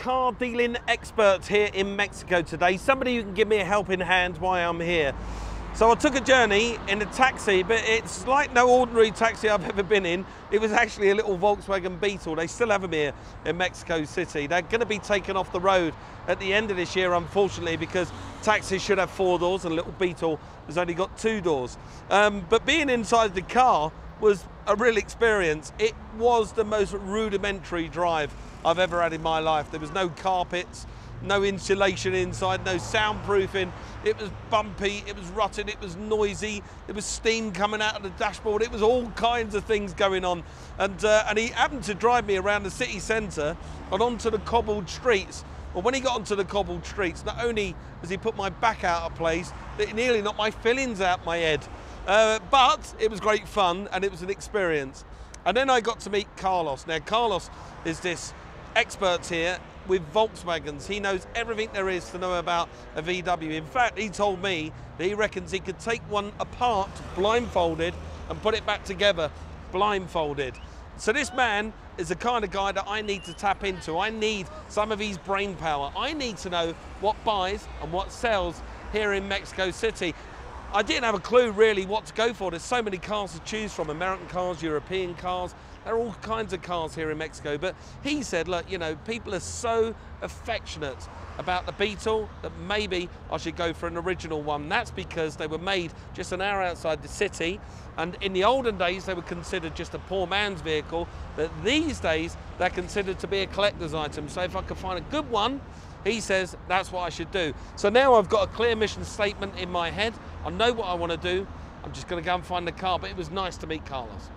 car dealing expert here in Mexico today. Somebody who can give me a helping hand while I'm here. So I took a journey in a taxi, but it's like no ordinary taxi I've ever been in. It was actually a little Volkswagen Beetle. They still have them here in Mexico City. They're going to be taken off the road at the end of this year, unfortunately, because taxis should have four doors and a little Beetle has only got two doors. Um, but being inside the car was a real experience. It was the most rudimentary drive I've ever had in my life. There was no carpets, no insulation inside, no soundproofing. It was bumpy, it was rutted, it was noisy, there was steam coming out of the dashboard. It was all kinds of things going on. And, uh, and he happened to drive me around the city centre and onto the cobbled streets. Well, when he got onto the cobbled streets, not only has he put my back out of place, it nearly knocked my fillings out my head. Uh, but it was great fun and it was an experience. And then I got to meet Carlos. Now, Carlos is this expert here with Volkswagens. He knows everything there is to know about a VW. In fact, he told me that he reckons he could take one apart blindfolded and put it back together blindfolded. So this man is the kind of guy that I need to tap into. I need some of his brain power. I need to know what buys and what sells here in Mexico City. I didn't have a clue really what to go for. There's so many cars to choose from, American cars, European cars. There are all kinds of cars here in Mexico. But he said, look, you know, people are so affectionate about the Beetle that maybe I should go for an original one. That's because they were made just an hour outside the city. And in the olden days, they were considered just a poor man's vehicle. But these days, they're considered to be a collector's item. So if I could find a good one, he says that's what I should do. So now I've got a clear mission statement in my head. I know what I want to do. I'm just going to go and find the car. But it was nice to meet Carlos.